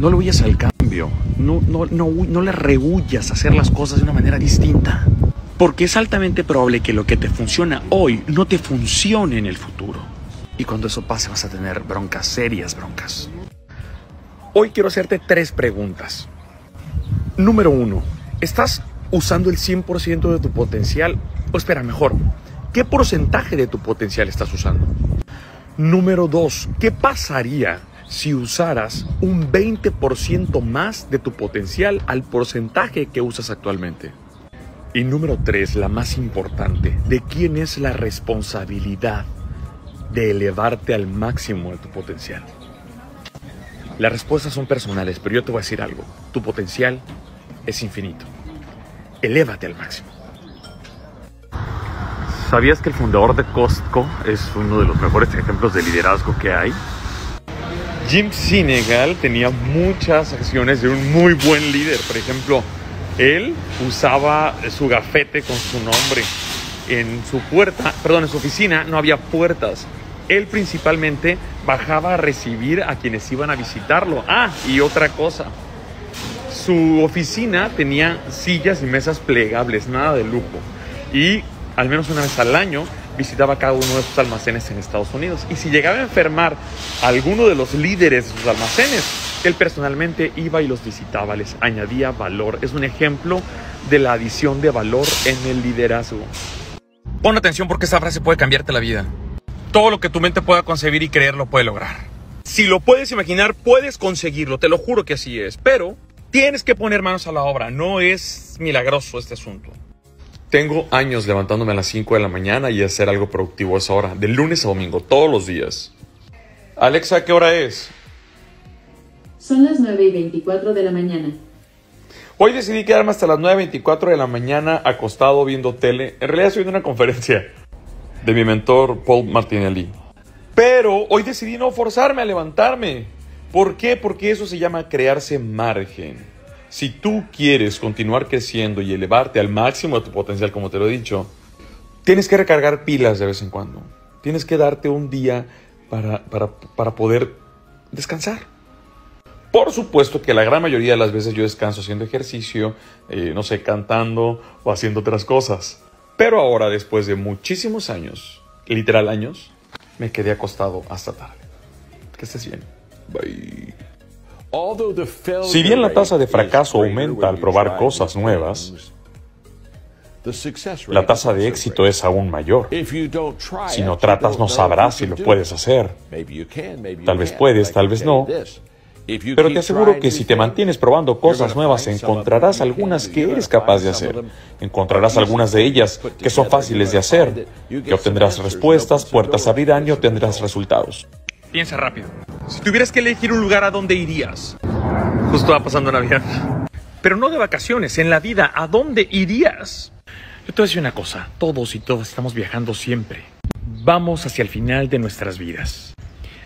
No le huyas al cambio. No, no, no, no le rehuyas a hacer las cosas de una manera distinta. Porque es altamente probable que lo que te funciona hoy no te funcione en el futuro. Y cuando eso pase vas a tener broncas, serias broncas. Hoy quiero hacerte tres preguntas. Número uno, ¿estás usando el 100% de tu potencial? O espera, mejor, ¿qué porcentaje de tu potencial estás usando? Número dos, ¿qué pasaría si usaras un 20% más de tu potencial al porcentaje que usas actualmente? Y número tres, la más importante, ¿de quién es la responsabilidad de elevarte al máximo de tu potencial? Las respuestas son personales, pero yo te voy a decir algo. Tu potencial es infinito. Elévate al máximo. ¿Sabías que el fundador de Costco es uno de los mejores ejemplos de liderazgo que hay? Jim Sinegal tenía muchas acciones de un muy buen líder. Por ejemplo, él usaba su gafete con su nombre. En su puerta, perdón, en su oficina no había puertas. Él principalmente bajaba a recibir a quienes iban a visitarlo. Ah, y otra cosa. Su oficina tenía sillas y mesas plegables, nada de lujo. Y al menos una vez al año visitaba cada uno de sus almacenes en Estados Unidos. Y si llegaba a enfermar a alguno de los líderes de sus almacenes, él personalmente iba y los visitaba, les añadía valor. Es un ejemplo de la adición de valor en el liderazgo. Pon atención porque esta frase puede cambiarte la vida. Todo lo que tu mente pueda concebir y creer lo puede lograr. Si lo puedes imaginar, puedes conseguirlo, te lo juro que así es. Pero tienes que poner manos a la obra, no es milagroso este asunto. Tengo años levantándome a las 5 de la mañana y hacer algo productivo a esa hora, de lunes a domingo, todos los días. Alexa, ¿qué hora es? Son las 9 y 24 de la mañana. Hoy decidí quedarme hasta las 9.24 de la mañana acostado viendo tele. En realidad estoy viendo una conferencia de mi mentor Paul Martinelli. Pero hoy decidí no forzarme a levantarme. ¿Por qué? Porque eso se llama crearse margen. Si tú quieres continuar creciendo y elevarte al máximo de tu potencial, como te lo he dicho, tienes que recargar pilas de vez en cuando. Tienes que darte un día para, para, poder descansar. Por supuesto que la gran mayoría de las veces yo descanso haciendo ejercicio, eh, no sé, cantando o haciendo otras cosas. Pero ahora, después de muchísimos años, literal años, me quedé acostado hasta tarde. Que estés bien. Bye. Si bien la tasa de fracaso aumenta al probar cosas nuevas, la tasa de éxito es aún mayor. Si no tratas, no sabrás si lo puedes hacer. Tal vez puedes, tal vez no. Pero te aseguro que si te mantienes probando cosas nuevas, encontrarás algunas que eres capaz de hacer. Encontrarás algunas de ellas que son fáciles de hacer, que obtendrás respuestas, puertas abrirán y obtendrás resultados. Piensa rápido. Si tuvieras que elegir un lugar a dónde irías, justo va pasando Navidad. Pero no de vacaciones, en la vida, ¿a dónde irías? Yo te voy a decir una cosa, todos y todas estamos viajando siempre. Vamos hacia el final de nuestras vidas.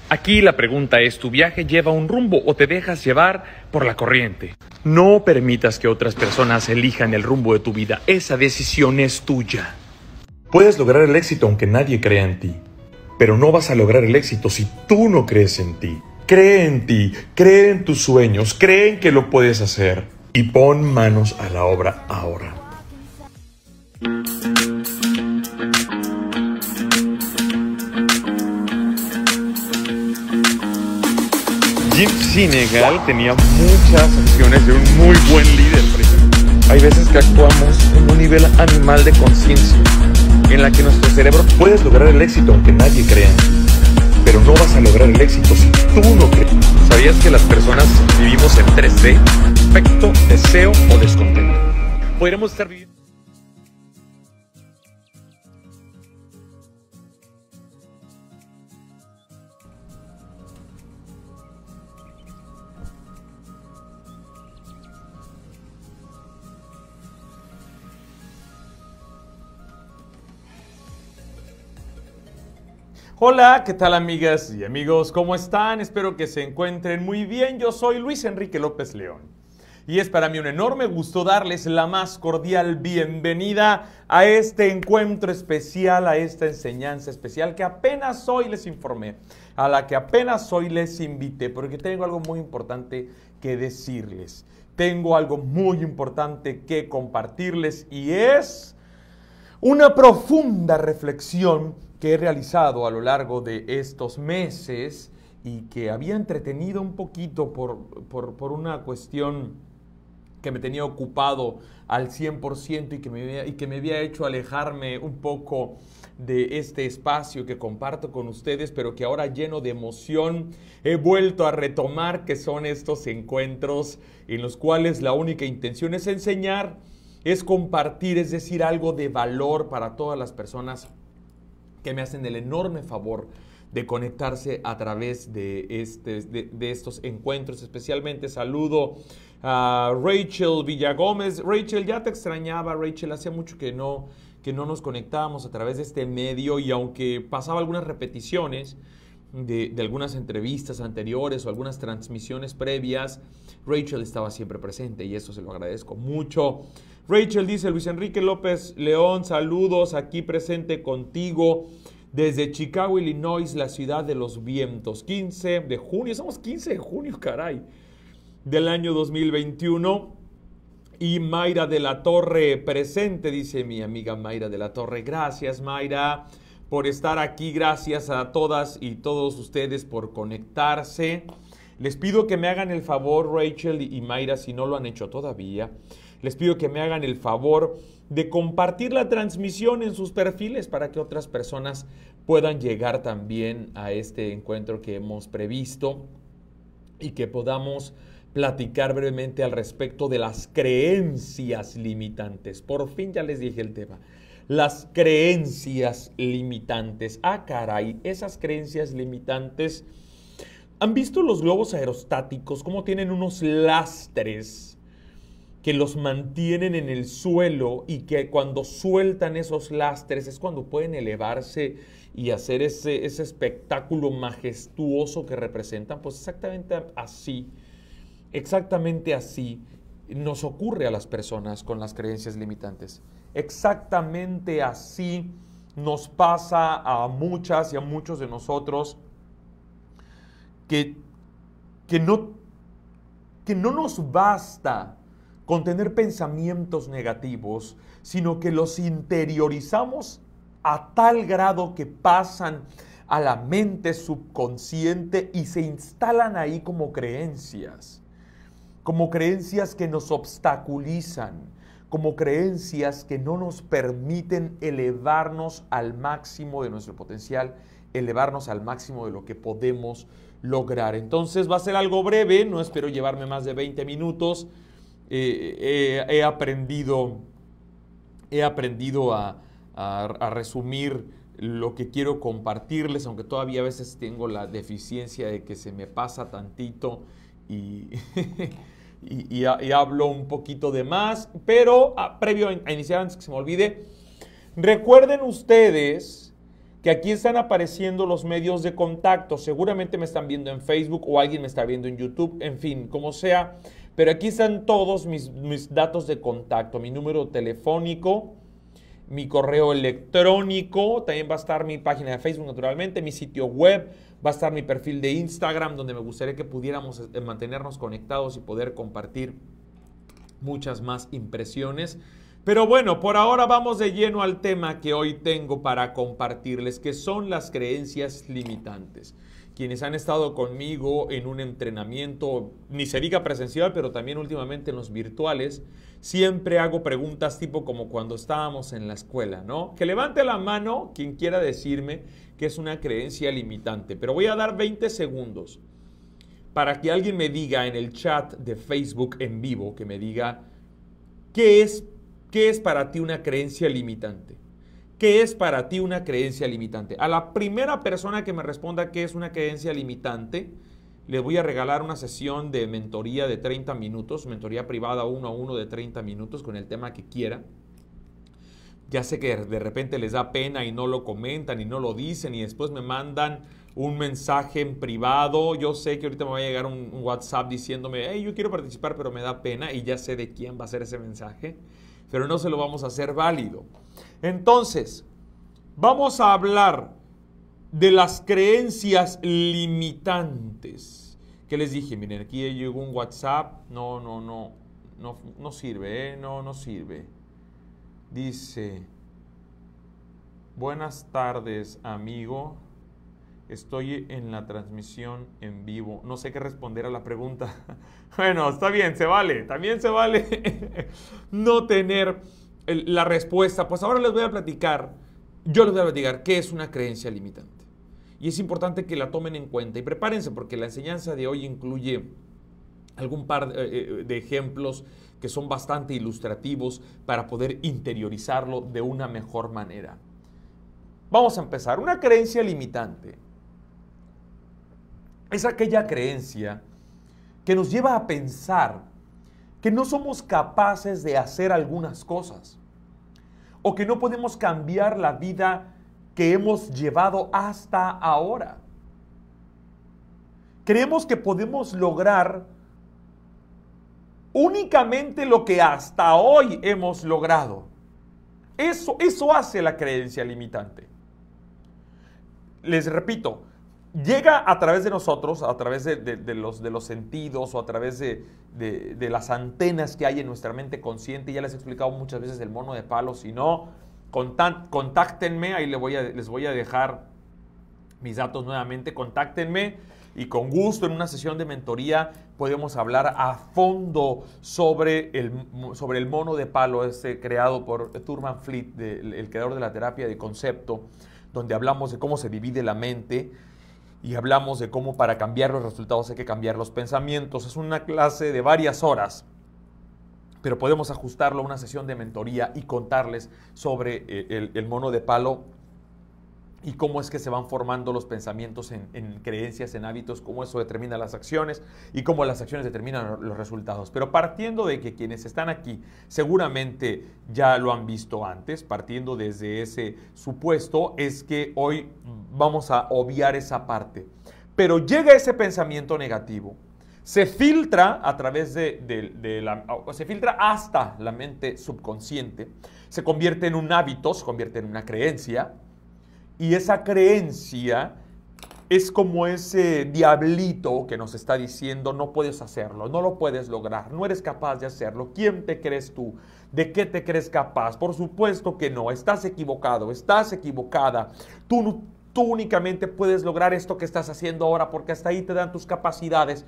Aquí la pregunta es, ¿tu viaje lleva un rumbo o te dejas llevar por la corriente? No permitas que otras personas elijan el rumbo de tu vida, esa decisión es tuya. Puedes lograr el éxito aunque nadie crea en ti. Pero no vas a lograr el éxito si tú no crees en ti. Cree en ti, cree en tus sueños, cree en que lo puedes hacer y pon manos a la obra ahora. Jim Sinegal tenía muchas acciones de un muy buen líder, Hay veces que actuamos en un nivel animal de conciencia en la que nuestro cerebro puedes lograr el éxito aunque nadie crea Pero no vas a lograr el éxito si tú no crees. ¿Sabías que las personas vivimos en 3D? Afecto, deseo o descontento. Podríamos estar viviendo Hola, ¿qué tal amigas y amigos? ¿Cómo están? Espero que se encuentren muy bien. Yo soy Luis Enrique López León. Y es para mí un enorme gusto darles la más cordial bienvenida a este encuentro especial, a esta enseñanza especial que apenas hoy les informé, a la que apenas hoy les invité, porque tengo algo muy importante que decirles. Tengo algo muy importante que compartirles y es una profunda reflexión que he realizado a lo largo de estos meses y que había entretenido un poquito por, por, una cuestión que me tenía ocupado al 100% y que, me, y que me había hecho alejarme un poco de este espacio que comparto con ustedes, pero que ahora lleno de emoción he vuelto a retomar, que son estos encuentros en los cuales la única intención es enseñar, es compartir, es decir, algo de valor para todas las personas que me hacen el enorme favor de conectarse a través de, este, de, estos encuentros. Especialmente saludo a Rachel Villagómez. Rachel, ya te extrañaba, Rachel, hacía mucho que no, que no nos conectábamos a través de este medio y aunque pasaba algunas repeticiones, de, algunas entrevistas anteriores o algunas transmisiones previas, Rachel estaba siempre presente y eso se lo agradezco mucho. Rachel dice, Luis Enrique López León, saludos aquí presente contigo desde Chicago, Illinois, la ciudad de los vientos. 15 de junio, estamos 15 de junio, caray, del año 2021. Y Mayra de la Torre presente, dice mi amiga Mayra de la Torre. Gracias, Mayra, por estar aquí. Gracias a todas y todos ustedes por conectarse. Les pido que me hagan el favor, Rachel y Mayra, si no lo han hecho todavía. Les pido que me hagan el favor de compartir la transmisión en sus perfiles para que otras personas puedan llegar también a este encuentro que hemos previsto y que podamos platicar brevemente al respecto de las creencias limitantes. Por fin ya les dije el tema. Las creencias limitantes. Ah, caray, esas creencias limitantes. ¿Han visto los globos aerostáticos? ¿Cómo tienen unos lastres? que los mantienen en el suelo y que cuando sueltan esos lastres es cuando pueden elevarse y hacer ese, ese espectáculo majestuoso que representan, pues exactamente así, exactamente así nos ocurre a las personas con las creencias limitantes. Exactamente así nos pasa a muchas y a muchos de nosotros que, que, no, que no nos basta con tener pensamientos negativos, sino que los interiorizamos a tal grado que pasan a la mente subconsciente y se instalan ahí como creencias, como creencias que nos obstaculizan, como creencias que no nos permiten elevarnos al máximo de nuestro potencial, elevarnos al máximo de lo que podemos lograr. Entonces va a ser algo breve, no espero llevarme más de 20 minutos he aprendido, he aprendido a, resumir lo que quiero compartirles, aunque todavía a veces tengo la deficiencia de que se me pasa tantito y, y, hablo un poquito de más, pero ah, previo a iniciar, antes que se me olvide, recuerden ustedes que aquí están apareciendo los medios de contacto, seguramente me están viendo en Facebook o alguien me está viendo en YouTube, en fin, como sea, pero aquí están todos mis, datos de contacto, mi número telefónico, mi correo electrónico, también va a estar mi página de Facebook naturalmente, mi sitio web, va a estar mi perfil de Instagram donde me gustaría que pudiéramos eh, mantenernos conectados y poder compartir muchas más impresiones. Pero bueno, por ahora vamos de lleno al tema que hoy tengo para compartirles, que son las creencias limitantes quienes han estado conmigo en un entrenamiento, ni se diga presencial, pero también últimamente en los virtuales, siempre hago preguntas tipo como cuando estábamos en la escuela, ¿no? Que levante la mano quien quiera decirme que es una creencia limitante, pero voy a dar 20 segundos para que alguien me diga en el chat de Facebook en vivo, que me diga, ¿qué es, qué es para ti una creencia limitante? ¿Qué es para ti una creencia limitante? A la primera persona que me responda qué es una creencia limitante, le voy a regalar una sesión de mentoría de 30 minutos, mentoría privada uno a uno de 30 minutos con el tema que quiera. Ya sé que de repente les da pena y no lo comentan y no lo dicen y después me mandan un mensaje en privado. Yo sé que ahorita me va a llegar un, WhatsApp diciéndome, hey, yo quiero participar, pero me da pena y ya sé de quién va a ser ese mensaje, pero no se lo vamos a hacer válido. Entonces, vamos a hablar de las creencias limitantes. ¿Qué les dije? Miren, aquí llegó un WhatsApp. No, no, no. No, no sirve, ¿eh? No, no sirve. Dice, buenas tardes, amigo. Estoy en la transmisión en vivo. No sé qué responder a la pregunta. bueno, está bien, se vale. También se vale no tener la respuesta. Pues ahora les voy a platicar. Yo les voy a platicar qué es una creencia limitante. Y es importante que la tomen en cuenta. Y prepárense porque la enseñanza de hoy incluye algún par de, eh, de ejemplos que son bastante ilustrativos para poder interiorizarlo de una mejor manera. Vamos a empezar. Una creencia limitante es aquella creencia que nos lleva a pensar que no somos capaces de hacer algunas cosas o que no podemos cambiar la vida que hemos llevado hasta ahora. Creemos que podemos lograr únicamente lo que hasta hoy hemos logrado. Eso, eso hace la creencia limitante. Les repito, llega a través de nosotros, a través de, los, de los, sentidos o a través de, las antenas que hay en nuestra mente consciente. Ya les he explicado muchas veces el mono de palo. Si no, contáctenme, ahí les voy, a, les voy a dejar mis datos nuevamente. Contáctenme y con gusto en una sesión de mentoría podemos hablar a fondo sobre el, sobre el mono de palo, este creado por Thurman Fleet, el creador de la terapia de concepto, donde hablamos de cómo se divide la mente y hablamos de cómo para cambiar los resultados hay que cambiar los pensamientos. Es una clase de varias horas, pero podemos ajustarlo a una sesión de mentoría y contarles sobre eh, el, mono de palo y cómo es que se van formando los pensamientos en, en, creencias, en hábitos, cómo eso determina las acciones y cómo las acciones determinan los resultados. Pero partiendo de que quienes están aquí seguramente ya lo han visto antes, partiendo desde ese supuesto, es que hoy vamos a obviar esa parte. Pero llega ese pensamiento negativo, se filtra a través de, la, se filtra hasta la mente subconsciente, se convierte en un hábito, se convierte en una creencia, y esa creencia es como ese diablito que nos está diciendo no puedes hacerlo, no lo puedes lograr, no eres capaz de hacerlo. ¿Quién te crees tú? ¿De qué te crees capaz? Por supuesto que no, estás equivocado, estás equivocada. Tú, Tú únicamente puedes lograr esto que estás haciendo ahora porque hasta ahí te dan tus capacidades.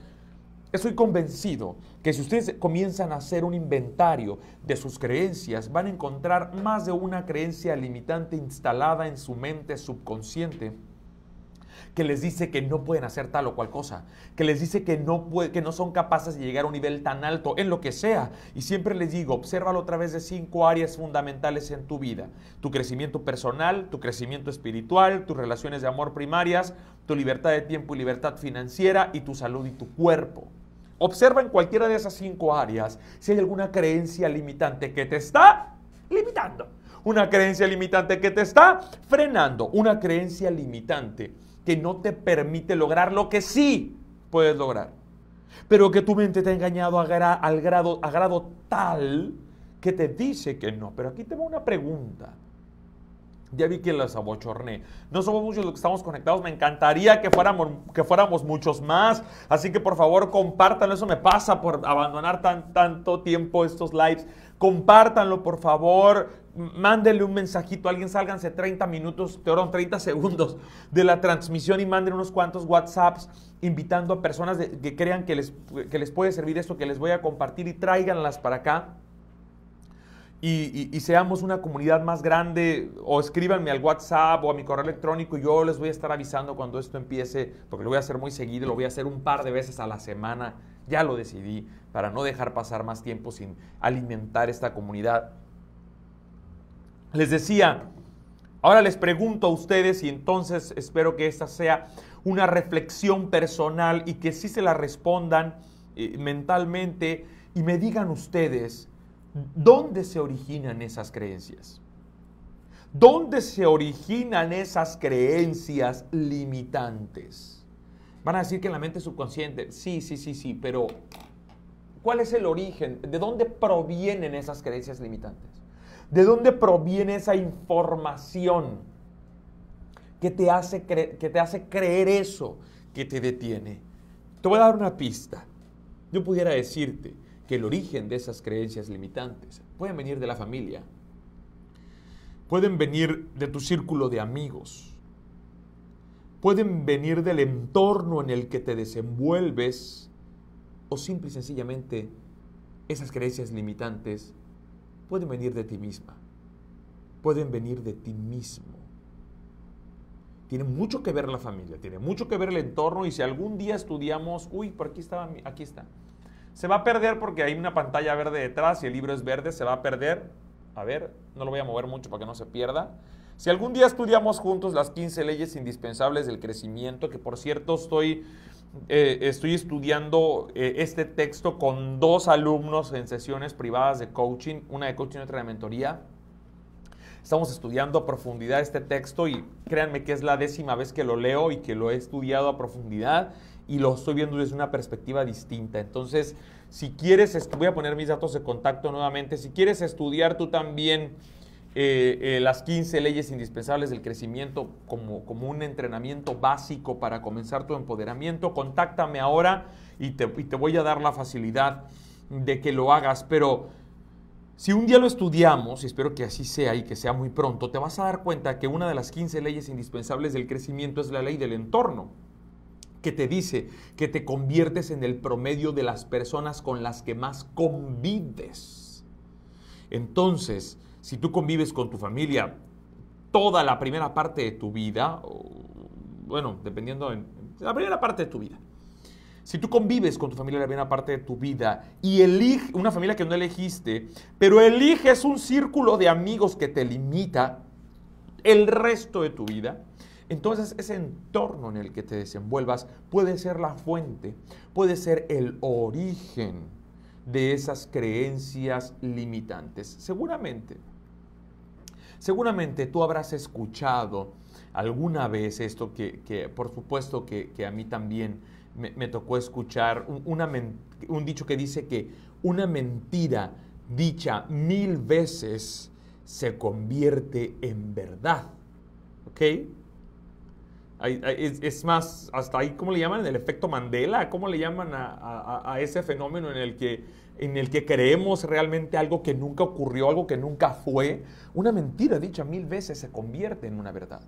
Estoy convencido que si ustedes comienzan a hacer un inventario de sus creencias, van a encontrar más de una creencia limitante instalada en su mente subconsciente que les dice que no pueden hacer tal o cual cosa, que les dice que no, que no son capaces de llegar a un nivel tan alto en lo que sea. Y siempre les digo, obsérvalo a través de cinco áreas fundamentales en tu vida. Tu crecimiento personal, tu crecimiento espiritual, tus relaciones de amor primarias, tu libertad de tiempo y libertad financiera y tu salud y tu cuerpo. Observa en cualquiera de esas cinco áreas si hay alguna creencia limitante que te está limitando. Una creencia limitante que te está frenando. Una creencia limitante que no te permite lograr lo que sí puedes lograr. Pero que tu mente te ha engañado a, al grado, tal que te dice que no. Pero aquí tengo una pregunta. Ya vi que las abochorné. No somos muchos los que estamos conectados. Me encantaría que fuéramos, que fuéramos muchos más. Así que por favor compártanlo. Eso me pasa por abandonar tan, tanto tiempo estos lives. Compártanlo, por favor mándenle un mensajito a alguien, sálganse 30 minutos, te 30 segundos de la transmisión y manden unos cuantos WhatsApps invitando a personas que crean que les, que les puede servir esto que les voy a compartir y tráiganlas para acá. Y, seamos una comunidad más grande o escríbanme al WhatsApp o a mi correo electrónico y yo les voy a estar avisando cuando esto empiece, porque lo voy a hacer muy seguido, lo voy a hacer un par de veces a la semana, ya lo decidí, para no dejar pasar más tiempo sin alimentar esta comunidad. Les decía, ahora les pregunto a ustedes y entonces espero que esta sea una reflexión personal y que sí se la respondan eh, mentalmente y me digan ustedes, ¿dónde se originan esas creencias? ¿Dónde se originan esas creencias limitantes? Van a decir que en la mente subconsciente, sí, sí, sí, sí, pero ¿cuál es el origen? ¿De dónde provienen esas creencias limitantes? ¿De dónde proviene esa información que te hace, que te hace creer eso que te detiene? Te voy a dar una pista. Yo pudiera decirte que el origen de esas creencias limitantes pueden venir de la familia, pueden venir de tu círculo de amigos, pueden venir del entorno en el que te desenvuelves o simple y sencillamente esas creencias limitantes pueden venir de ti misma, pueden venir de ti mismo. Tiene mucho que ver la familia, tiene mucho que ver el entorno y si algún día estudiamos, uy, por aquí estaba, aquí está. Se va a perder porque hay una pantalla verde detrás y el libro es verde, se va a perder. A ver, no lo voy a mover mucho para que no se pierda. Si algún día estudiamos juntos las 15 leyes indispensables del crecimiento, que por cierto estoy, eh, estoy estudiando eh, este texto con dos alumnos en sesiones privadas de coaching, una de coaching y otra de mentoría. Estamos estudiando a profundidad este texto y créanme que es la décima vez que lo leo y que lo he estudiado a profundidad y lo estoy viendo desde una perspectiva distinta. Entonces, si quieres, voy a poner mis datos de contacto nuevamente, si quieres estudiar tú también eh, eh, las 15 leyes indispensables del crecimiento como, como un entrenamiento básico para comenzar tu empoderamiento, contáctame ahora y te, y te voy a dar la facilidad de que lo hagas, pero si un día lo estudiamos, y espero que así sea y que sea muy pronto, te vas a dar cuenta que una de las 15 leyes indispensables del crecimiento es la ley del entorno, que te dice que te conviertes en el promedio de las personas con las que más convives. Entonces, si tú convives con tu familia toda la primera parte de tu vida, bueno, dependiendo de la primera parte de tu vida, si tú convives con tu familia la primera parte de tu vida y eliges una familia que no elegiste, pero eliges un círculo de amigos que te limita el resto de tu vida, entonces ese entorno en el que te desenvuelvas puede ser la fuente, puede ser el origen de esas creencias limitantes. Seguramente, seguramente tú habrás escuchado alguna vez esto que, por supuesto que, que a mí también me, tocó escuchar un, dicho que dice que una mentira dicha mil veces se convierte en verdad. ¿Ok? Es, más, hasta ahí, ¿cómo le llaman? El efecto Mandela, ¿cómo le llaman a, ese fenómeno en el, que, en el que creemos realmente algo que nunca ocurrió, algo que nunca fue? Una mentira dicha mil veces se convierte en una verdad.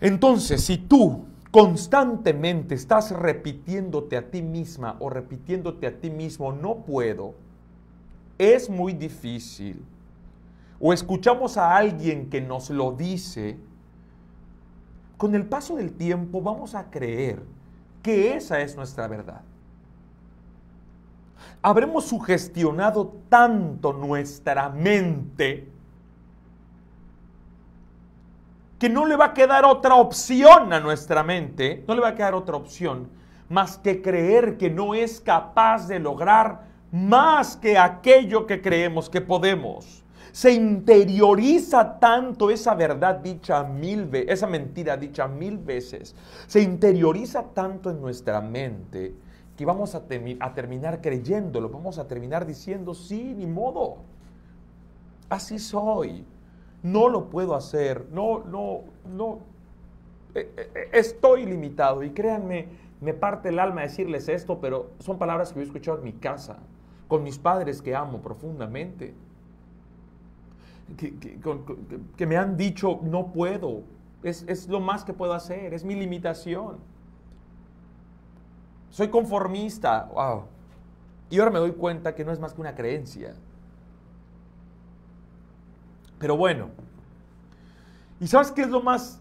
Entonces, si tú constantemente estás repitiéndote a ti misma o repitiéndote a ti mismo, no puedo, es muy difícil, o escuchamos a alguien que nos lo dice, con el paso del tiempo vamos a creer que esa es nuestra verdad. Habremos sugestionado tanto nuestra mente que no le va a quedar otra opción a nuestra mente, no le va a quedar otra opción más que creer que no es capaz de lograr más que aquello que creemos que podemos. Se interioriza tanto esa verdad dicha mil veces, esa mentira dicha mil veces, se interioriza tanto en nuestra mente que vamos a, terminar creyéndolo, vamos a terminar diciendo, sí, ni modo, así soy no lo puedo hacer, no, no, no, eh, eh, eh, estoy limitado. Y créanme, me parte el alma decirles esto, pero son palabras que he escuchado en mi casa, con mis padres que amo profundamente, que, me han dicho, no puedo, es, es lo más que puedo hacer, es mi limitación. Soy conformista, wow. Y ahora me doy cuenta que no es más que una creencia. Pero bueno, ¿y sabes qué es lo más,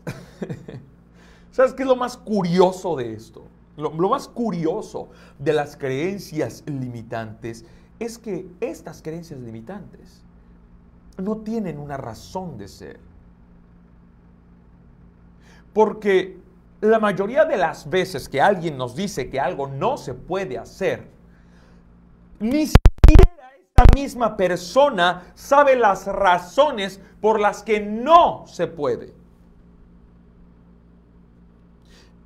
sabes qué es lo más curioso de esto? Lo, lo más curioso de las creencias limitantes es que estas creencias limitantes no tienen una razón de ser. Porque la mayoría de las veces que alguien nos dice que algo no se puede hacer, ni misma persona sabe las razones por las que no se puede.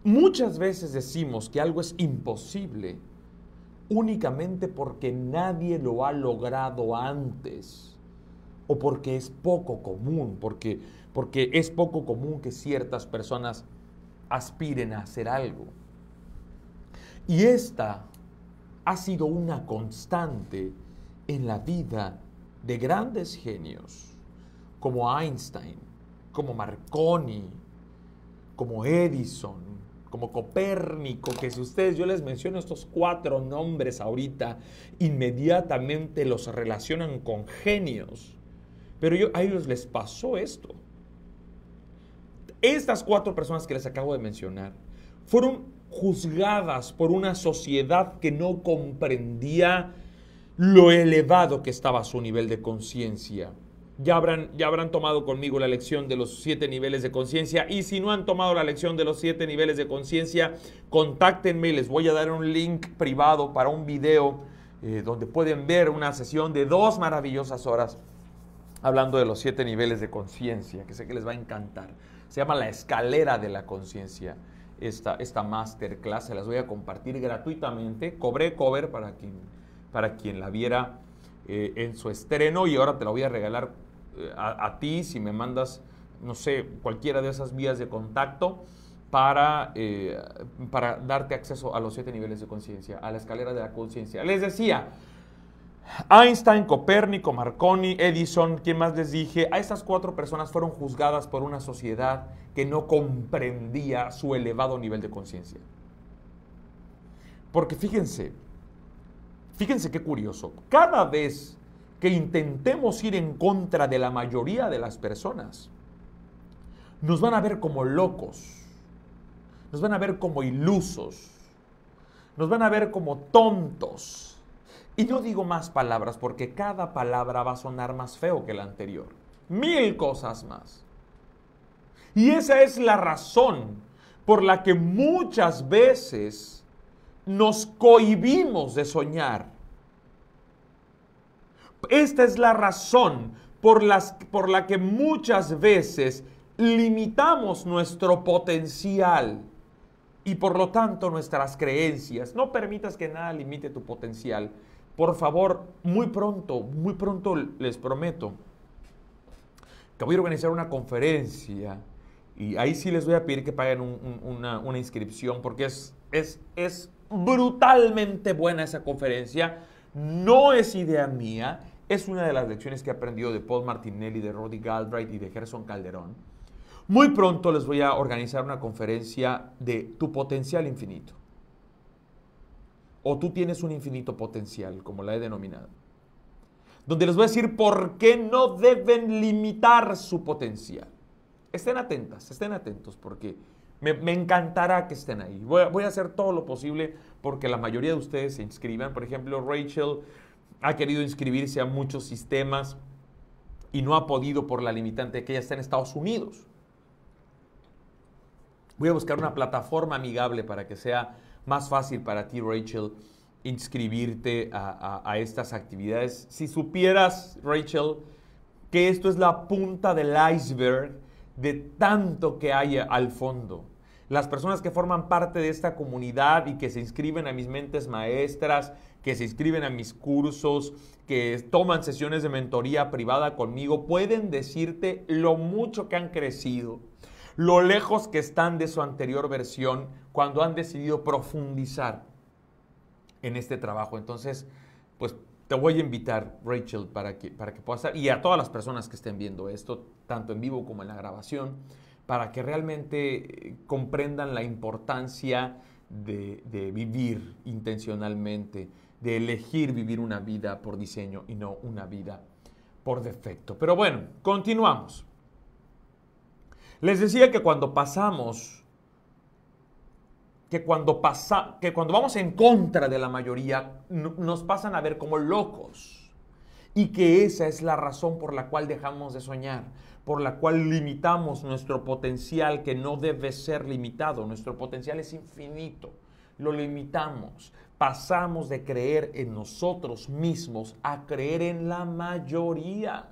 Muchas veces decimos que algo es imposible únicamente porque nadie lo ha logrado antes o porque es poco común, porque, porque es poco común que ciertas personas aspiren a hacer algo. Y esta ha sido una constante en la vida de grandes genios como Einstein, como Marconi, como Edison, como Copérnico, que si ustedes, yo les menciono estos cuatro nombres ahorita, inmediatamente los relacionan con genios. Pero yo, a ellos les pasó esto. Estas cuatro personas que les acabo de mencionar fueron juzgadas por una sociedad que no comprendía lo elevado que estaba su nivel de conciencia. Ya habrán, ya habrán tomado conmigo la lección de los siete niveles de conciencia y si no han tomado la lección de los siete niveles de conciencia, contáctenme, les voy a dar un link privado para un video eh, donde pueden ver una sesión de dos maravillosas horas hablando de los siete niveles de conciencia, que sé que les va a encantar. Se llama la escalera de la conciencia esta, esta masterclass, se las voy a compartir gratuitamente. Cobré cover para quien, para quien la viera eh, en su estreno y ahora te la voy a regalar eh, a, ti si me mandas, no sé, cualquiera de esas vías de contacto para, eh, para darte acceso a los siete niveles de conciencia, a la escalera de la conciencia. Les decía, Einstein, Copérnico, Marconi, Edison, ¿quién más les dije? A estas cuatro personas fueron juzgadas por una sociedad que no comprendía su elevado nivel de conciencia. Porque fíjense, fíjense qué curioso, cada vez que intentemos ir en contra de la mayoría de las personas, nos van a ver como locos, nos van a ver como ilusos, nos van a ver como tontos y no digo más palabras porque cada palabra va a sonar más feo que la anterior. Mil cosas más. Y esa es la razón por la que muchas veces nos cohibimos de soñar. Esta es la razón por, las, por la que muchas veces limitamos nuestro potencial y por lo tanto nuestras creencias. No permitas que nada limite tu potencial. Por favor, muy pronto, muy pronto les prometo que voy a organizar una conferencia y ahí sí les voy a pedir que paguen una, inscripción porque es, es, es brutalmente buena esa conferencia. No es idea mía, es una de las lecciones que he aprendido de Paul Martinelli, de Roddy Galbraith y de Gerson Calderón. Muy pronto les voy a organizar una conferencia de tu potencial infinito o tú tienes un infinito potencial, como la he denominado. Donde les voy a decir por qué no deben limitar su potencial. Estén atentas, estén atentos, porque me, encantará que estén ahí. Voy a, voy a, hacer todo lo posible porque la mayoría de ustedes se inscriban. Por ejemplo, Rachel ha querido inscribirse a muchos sistemas y no ha podido por la limitante que ella está en Estados Unidos. Voy a buscar una plataforma amigable para que sea más fácil para ti, Rachel, inscribirte a, estas actividades. Si supieras, Rachel, que esto es la punta del iceberg de tanto que hay al fondo. Las personas que forman parte de esta comunidad y que se inscriben a mis mentes maestras, que se inscriben a mis cursos, que toman sesiones de mentoría privada conmigo, pueden decirte lo mucho que han crecido, lo lejos que están de su anterior versión cuando han decidido profundizar en este trabajo. Entonces, pues te voy a invitar, Rachel, para que, para que puedas y a todas las personas que estén viendo esto, tanto en vivo como en la grabación, para que realmente eh, comprendan la importancia de vivir intencionalmente, de elegir vivir una vida por diseño y no una vida por defecto. Pero bueno, continuamos. Les decía que cuando pasamos, que cuando, pasa, que cuando vamos en contra de la mayoría, nos pasan a ver como locos. Y que esa es la razón por la cual dejamos de soñar, por la cual limitamos nuestro potencial que no debe ser limitado. Nuestro potencial es infinito. Lo limitamos. Pasamos de creer en nosotros mismos a creer en la mayoría.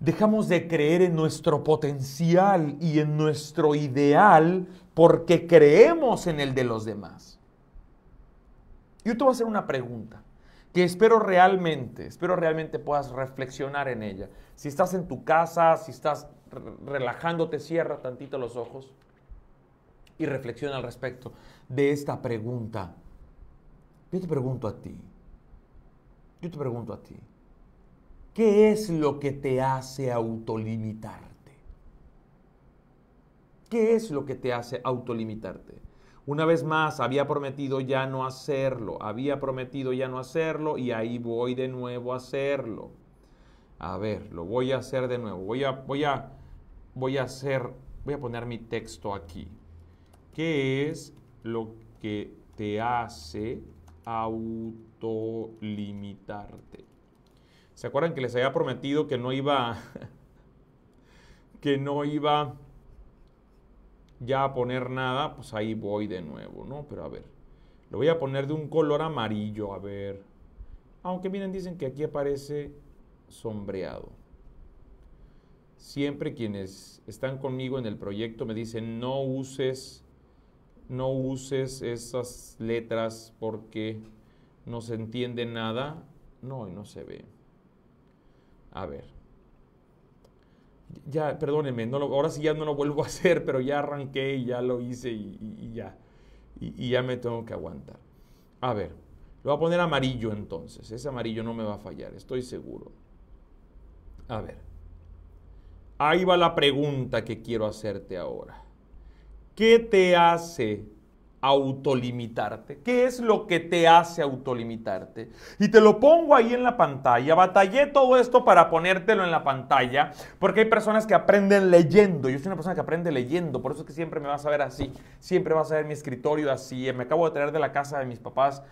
Dejamos de creer en nuestro potencial y en nuestro ideal porque creemos en el de los demás. Yo te voy a hacer una pregunta que espero realmente, espero realmente puedas reflexionar en ella. Si estás en tu casa, si estás relajándote, cierra tantito los ojos. y reflexiona al respecto de esta pregunta. Yo te pregunto a ti, yo te pregunto a ti, ¿qué es lo que te hace autolimitarte? ¿Qué es lo que te hace autolimitarte? Una vez más, había prometido ya no hacerlo, había prometido ya no hacerlo y ahí voy de nuevo a hacerlo. A ver, lo voy a hacer de nuevo. Voy a, voy a, voy a hacer, voy a poner mi texto aquí. ¿Qué es lo que te hace autolimitarte? ¿Se acuerdan que les había prometido que no iba, que no iba ya a poner nada, pues ahí voy de nuevo, ¿no? Pero a ver, lo voy a poner de un color amarillo, a ver. Aunque miren, dicen que aquí aparece sombreado. Siempre quienes están conmigo en el proyecto me dicen no uses, no uses esas letras porque no se entiende nada. No, y no se ve. A ver, ya, perdónenme, no ahora sí ya no lo vuelvo a hacer, pero ya arranqué y ya lo hice y, ya. Y, ya me tengo que aguantar. A ver, lo voy a poner amarillo entonces. Ese amarillo no me va a fallar, estoy seguro. A ver. Ahí va la pregunta que quiero hacerte ahora. ¿Qué te hace autolimitarte? ¿Qué es lo que te hace autolimitarte? Y te lo pongo ahí en la pantalla. Batallé todo esto para ponértelo en la pantalla porque hay personas que aprenden leyendo. Yo soy una persona que aprende leyendo, por eso es que siempre me vas a ver así. Siempre vas a ver mi escritorio así. Me acabo de traer de la casa de mis papás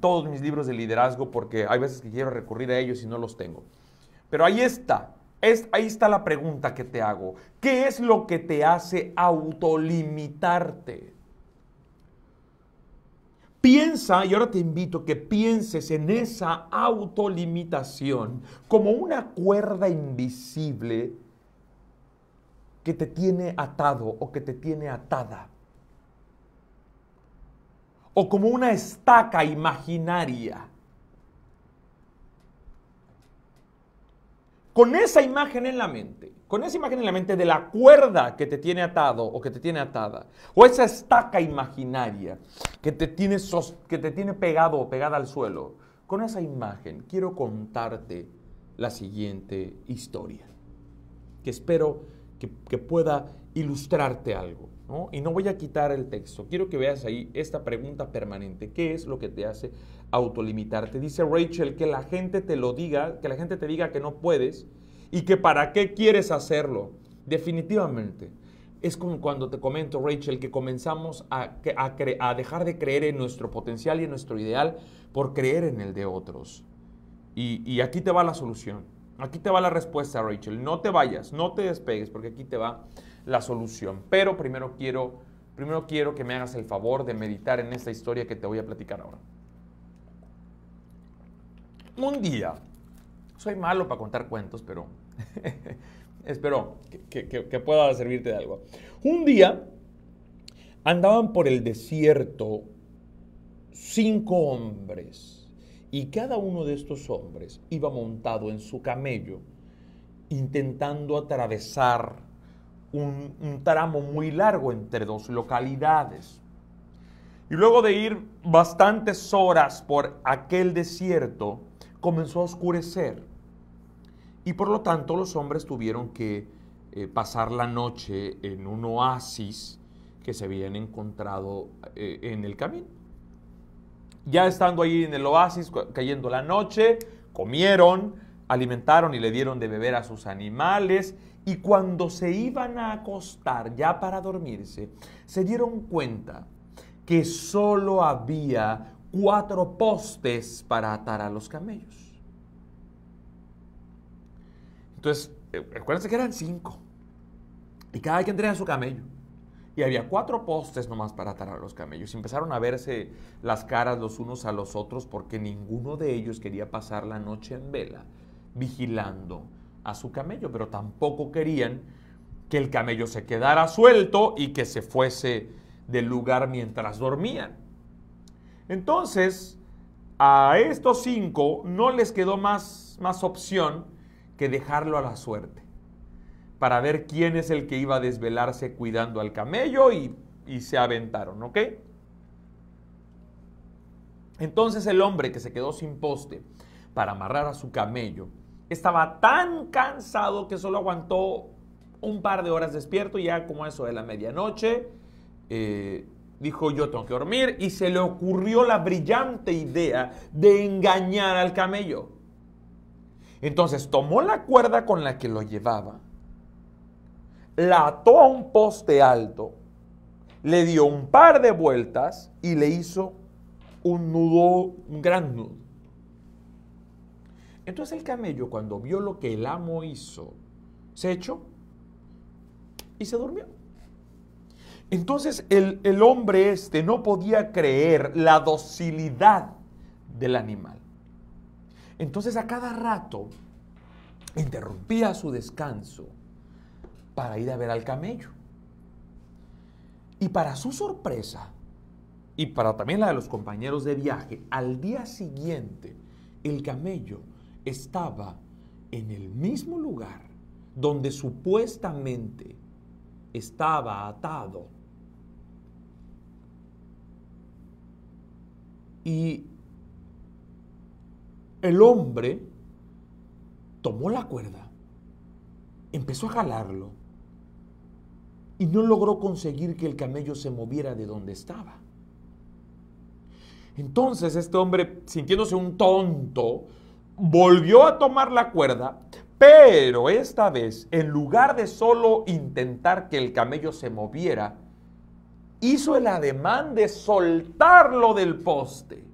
todos mis libros de liderazgo porque hay veces que quiero recurrir a ellos y no los tengo. Pero ahí está. Es, ahí está la pregunta que te hago. ¿Qué es lo que te hace autolimitarte? Piensa, y ahora te invito que pienses en esa autolimitación como una cuerda invisible que te tiene atado o que te tiene atada. O como una estaca imaginaria Con esa imagen en la mente, con esa imagen en la mente de la cuerda que te tiene atado o que te tiene atada, o esa estaca imaginaria que te tiene, que te tiene pegado o pegada al suelo, con esa imagen quiero contarte la siguiente historia, que espero que, pueda ilustrarte algo. Y no voy a quitar el texto. Quiero que veas ahí esta pregunta permanente. ¿Qué es lo que te hace autolimitarte? Dice Rachel que la gente te lo diga, que la gente te diga que no puedes y que para qué quieres hacerlo. Definitivamente. Es como cuando te comento, Rachel, que comenzamos a, dejar de creer en nuestro potencial y en nuestro ideal por creer en el de otros. Y, y aquí te va la solución. Aquí te va la respuesta, Rachel. No te vayas, no te despegues, porque aquí te va la solución. Pero primero quiero, primero quiero que me hagas el favor de meditar en esta historia que te voy a platicar ahora. Un día, soy malo para contar cuentos, pero espero que, pueda servirte de algo. Un día andaban por el desierto cinco hombres y cada uno de estos hombres iba montado en su camello intentando atravesar un, tramo muy largo entre dos localidades. Y luego de ir bastantes horas por aquel desierto, comenzó a oscurecer. Y por lo tanto los hombres tuvieron que eh, pasar la noche en un oasis que se habían encontrado eh, en el camino. Ya estando ahí en el oasis, cayendo la noche, comieron, alimentaron y le dieron de beber a sus animales y cuando se iban a acostar ya para dormirse, se dieron cuenta que solo había cuatro postes para atar a los camellos. Entonces, eh, acuérdense que eran cinco. Y cada quien tenía su camello. Y había cuatro postes nomás para atar a los camellos. Y empezaron a verse las caras los unos a los otros porque ninguno de ellos quería pasar la noche en vela vigilando a su camello, pero tampoco querían que el camello se quedara suelto y que se fuese del lugar mientras dormían. Entonces, a estos cinco no les quedó más, más opción que dejarlo a la suerte, para ver quién es el que iba a desvelarse cuidando al camello y se aventaron, ¿ok? Entonces el hombre que se quedó sin poste para amarrar a su camello estaba tan cansado que solo aguantó un par de horas despierto, ya como eso de la medianoche, eh, dijo yo tengo que dormir y se le ocurrió la brillante idea de engañar al camello. Entonces tomó la cuerda con la que lo llevaba, la ató a un poste alto, le dio un par de vueltas y le hizo un nudo, un gran nudo. Entonces el camello cuando vio lo que el amo hizo, se echó y se durmió. Entonces el, el, hombre este no podía creer la docilidad del animal. Entonces a cada rato interrumpía su descanso para ir a ver al camello. Y para su sorpresa, y para también la de los compañeros de viaje, al día siguiente el camello estaba en el mismo lugar donde supuestamente estaba atado. Y el hombre tomó la cuerda, empezó a jalarlo y no logró conseguir que el camello se moviera de donde estaba. Entonces este hombre, sintiéndose un tonto, volvió a tomar la cuerda, pero esta vez, en lugar de solo intentar que el camello se moviera, hizo el ademán de soltarlo del poste.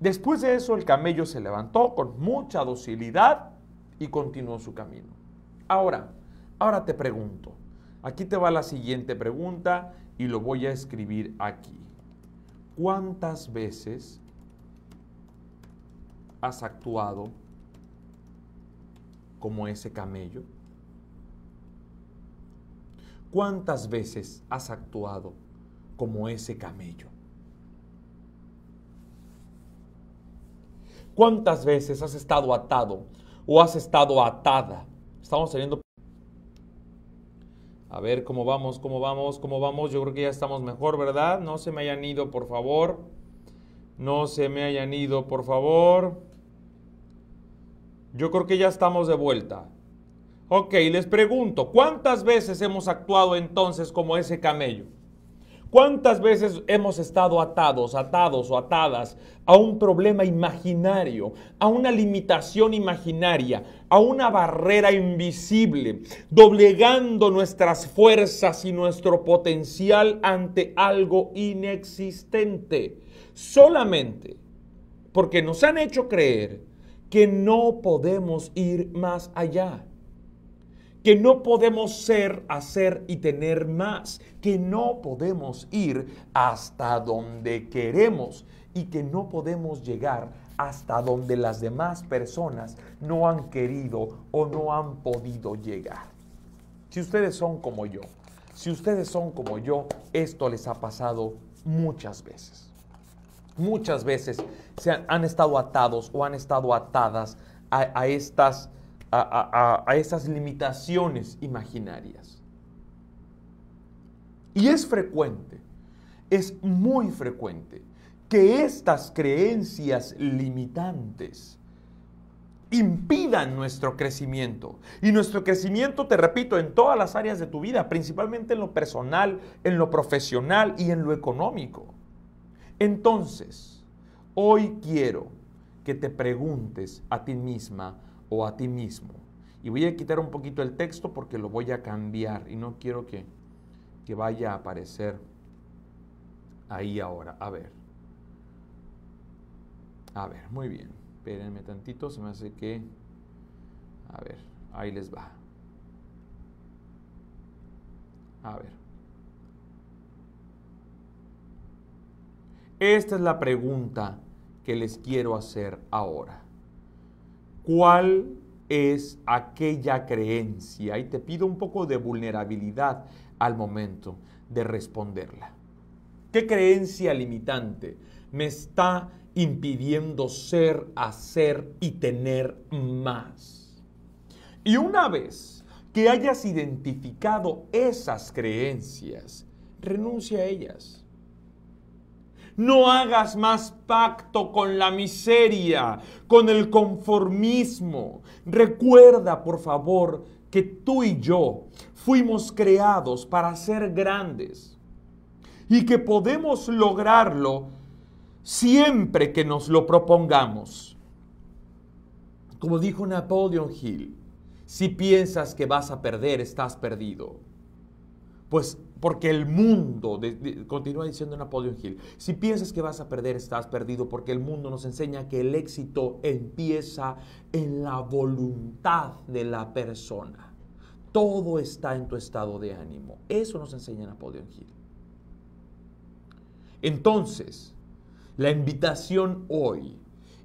Después de eso, el camello se levantó con mucha docilidad y continuó su camino. Ahora, ahora te pregunto, aquí te va la siguiente pregunta y lo voy a escribir aquí. ¿Cuántas veces has actuado como ese camello? ¿Cuántas veces has actuado como ese camello? ¿Cuántas veces has estado atado o has estado atada? Estamos saliendo. A ver cómo vamos, cómo vamos, cómo vamos. Yo creo que ya estamos mejor, ¿verdad? No se me hayan ido, por favor. No se me hayan ido, por favor. Yo creo que ya estamos de vuelta. Ok, les pregunto, ¿cuántas veces hemos actuado entonces como ese camello? ¿Cuántas veces hemos estado atados, atados o atadas a un problema imaginario, a una limitación imaginaria, a una barrera invisible, doblegando nuestras fuerzas y nuestro potencial ante algo inexistente? Solamente porque nos han hecho creer que no podemos ir más allá, que no podemos ser, hacer y tener más, que no podemos ir hasta donde queremos y que no podemos llegar hasta donde las demás personas no han querido o no han podido llegar. Si ustedes son como yo, si ustedes son como yo, esto les ha pasado muchas veces muchas veces se han, estado atados o han estado atadas a, estas, a, a limitaciones imaginarias. Y es frecuente, es muy frecuente que estas creencias limitantes impidan nuestro crecimiento. Y nuestro crecimiento, te repito, en todas las áreas de tu vida, principalmente en lo personal, en lo profesional y en lo económico. Entonces, hoy quiero que te preguntes a ti misma o a ti mismo. Y voy a quitar un poquito el texto porque lo voy a cambiar y no quiero que, que vaya a aparecer ahí ahora. A ver. A ver, muy bien. Espérenme tantito, se me hace que... A ver, ahí les va. A ver. Esta es la pregunta que les quiero hacer ahora. ¿Cuál es aquella creencia? Y te pido un poco de vulnerabilidad al momento de responderla. ¿Qué creencia limitante me está impidiendo ser, hacer y tener más? Y una vez que hayas identificado esas creencias, renuncia a ellas. No hagas más pacto con la miseria, con el conformismo. Recuerda, por favor, que tú y yo fuimos creados para ser grandes y que podemos lograrlo siempre que nos lo propongamos. Como dijo Napoleon Hill, si piensas que vas a perder, estás perdido. Pues porque el mundo, continúa diciendo Napoleon Hill, si piensas que vas a perder, estás perdido, porque el mundo nos enseña que el éxito empieza en la voluntad de la persona. Todo está en tu estado de ánimo. Eso nos enseña Napoleon Hill. Entonces, la invitación hoy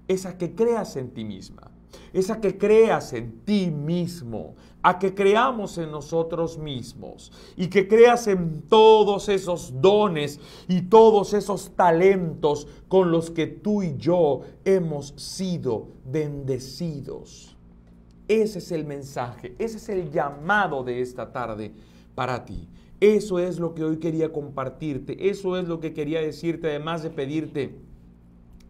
es a que creas en ti misma, es a que creas en ti mismo, a que creamos en nosotros mismos y que creas en todos esos dones y todos esos talentos con los que tú y yo hemos sido bendecidos. Ese es el mensaje, ese es el llamado de esta tarde para ti. Eso es lo que hoy quería compartirte, eso es lo que quería decirte, además de pedirte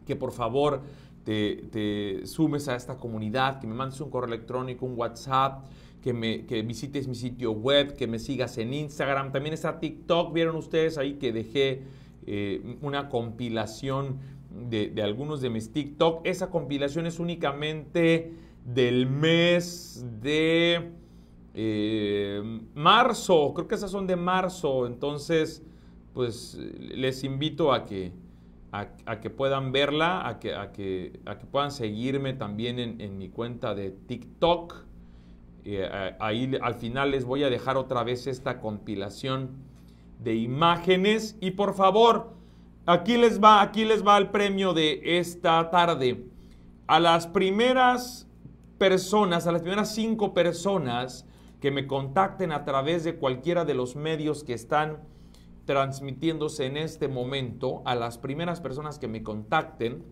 que por favor te, sumes a esta comunidad, que me mandes un correo electrónico, un WhatsApp, que, me, visites mi sitio web, que me sigas en Instagram. También está TikTok, vieron ustedes ahí que dejé eh, una compilación de, algunos de mis TikTok. Esa compilación es únicamente del mes de eh, marzo, creo que esas son de marzo, entonces pues les invito a que a, que puedan verla, a que, a que, a que puedan seguirme también en, mi cuenta de TikTok. Eh, ahí al final les voy a dejar otra vez esta compilación de imágenes. Y por favor, aquí les va, aquí les va el premio de esta tarde. A las primeras personas, a las primeras cinco personas que me contacten a través de cualquiera de los medios que están transmitiéndose en este momento, a las primeras personas que me contacten,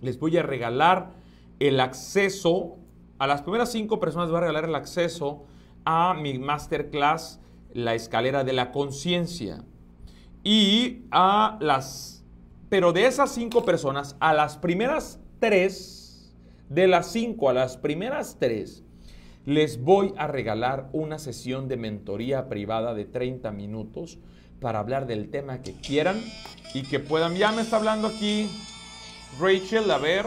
les voy a regalar el acceso, a las primeras cinco personas voy a regalar el acceso a mi masterclass, La escalera de la conciencia. Y a las, pero de esas cinco personas, a las primeras tres, de las cinco a las primeras tres, les voy a regalar una sesión de mentoría privada de 30 minutos para hablar del tema que quieran y que puedan. Ya me está hablando aquí Rachel, a ver.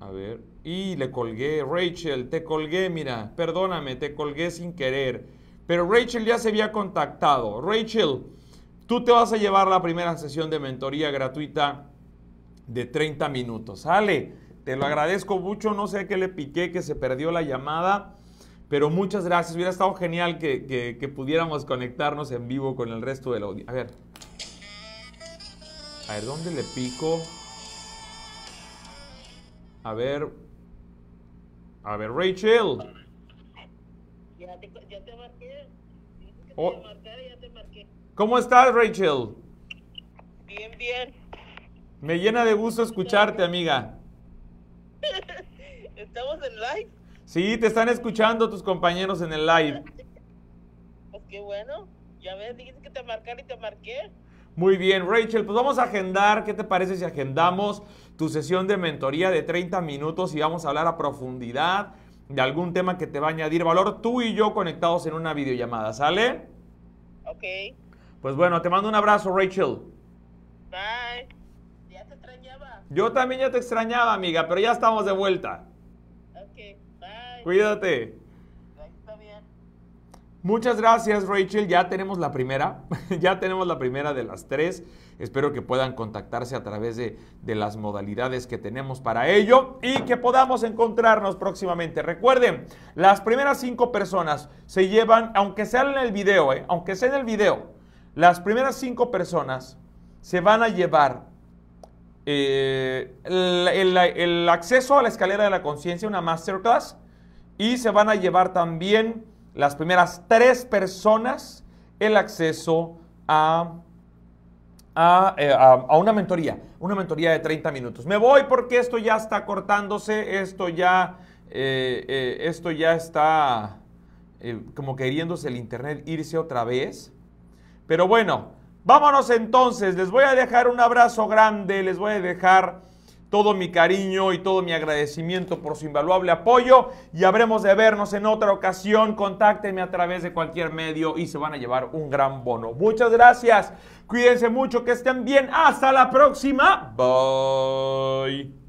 A ver. Y le colgué, Rachel, te colgué, mira, perdóname, te colgué sin querer. Pero Rachel ya se había contactado. Rachel, tú te vas a llevar la primera sesión de mentoría gratuita de 30 minutos. Sale, te lo agradezco mucho, no sé qué le piqué, que se perdió la llamada. Pero muchas gracias. Hubiera estado genial que, pudiéramos conectarnos en vivo con el resto del audio. A ver. A ver, ¿dónde le pico? A ver. A ver, Rachel. Ya te, ya te marqué. Oh. ya te marqué. ¿Cómo estás, Rachel? Bien, bien. Me llena de gusto escucharte, amiga. ¿Estamos en live? Sí, te están escuchando tus compañeros en el live. Pues qué bueno. Ya ves, dijiste que te marcara y te marqué. Muy bien, Rachel, pues vamos a agendar, ¿qué te parece si agendamos tu sesión de mentoría de 30 minutos y vamos a hablar a profundidad de algún tema que te va a añadir valor, tú y yo conectados en una videollamada, ¿sale? Ok. Pues bueno, te mando un abrazo, Rachel. Bye. Ya te extrañaba. Yo también ya te extrañaba, amiga, pero ya estamos de vuelta. Cuídate. Muchas gracias Rachel, ya tenemos la primera, ya tenemos la primera de las tres. Espero que puedan contactarse a través de, las modalidades que tenemos para ello y que podamos encontrarnos próximamente. Recuerden, las primeras cinco personas se llevan, aunque sea en el video, eh, aunque sea en el video, las primeras cinco personas se van a llevar eh, el acceso a la escalera de la conciencia, una masterclass y se van a llevar también las primeras tres personas el acceso a, a, eh, una mentoría, una mentoría de 30 minutos. Me voy porque esto ya está cortándose, esto ya, eh, eh, esto ya está como queriéndose el internet irse otra vez. Pero bueno, vámonos entonces. Les voy a dejar un abrazo grande, les voy a dejar todo mi cariño y todo mi agradecimiento por su invaluable apoyo y habremos de vernos en otra ocasión. Contáctenme a través de cualquier medio y se van a llevar un gran bono. Muchas gracias. Cuídense mucho, que estén bien. Hasta la próxima. Bye.